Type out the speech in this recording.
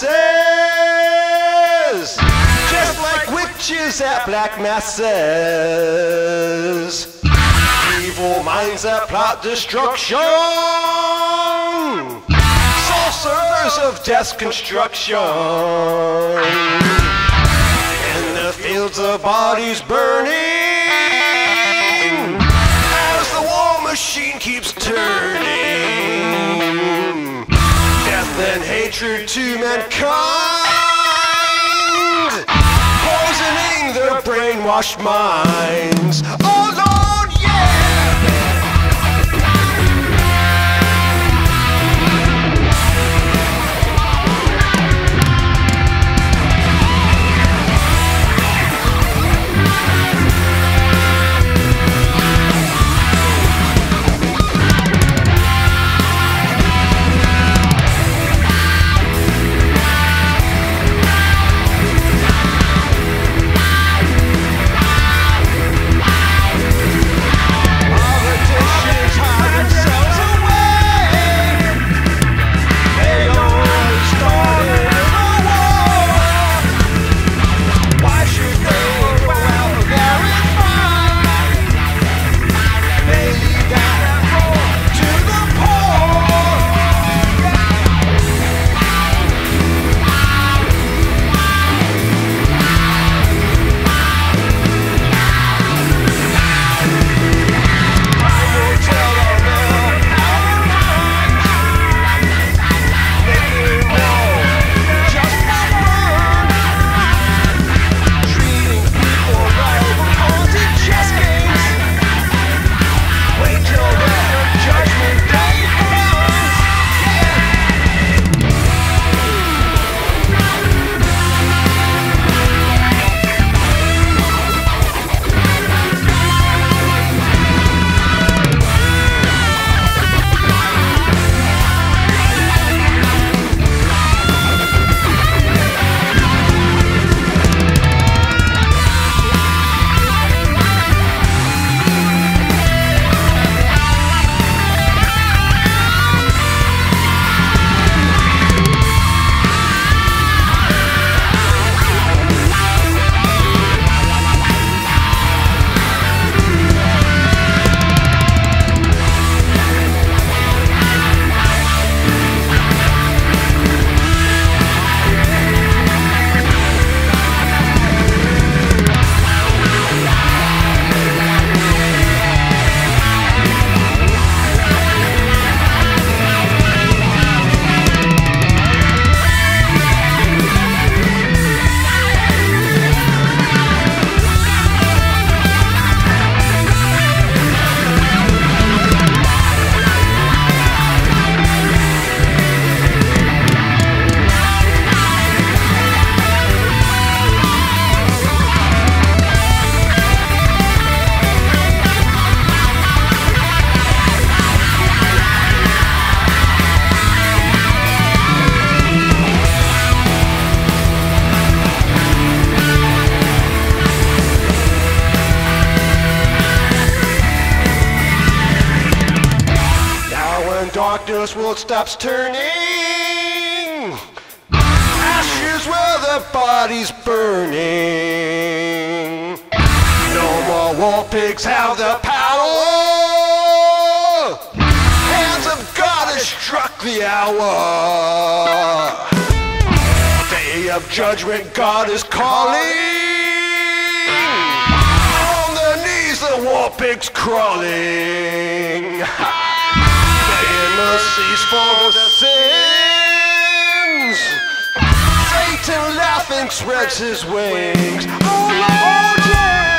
masses, just like witches at black masses. Evil minds that plot destruction, sorcerers of death's construction. In the fields of bodies burning, as the war machine keeps turning. And hatred to mankind, poisoning their brainwashed minds. World stops turning, ashes where the bodies burning. No more war pigs have the power. Hands of God has struck the hour. Day of judgment, God is calling. On their knees, the war pigs crawling. Cease for the sins. Satan laughing spreads his wings. Oh Lord, yeah.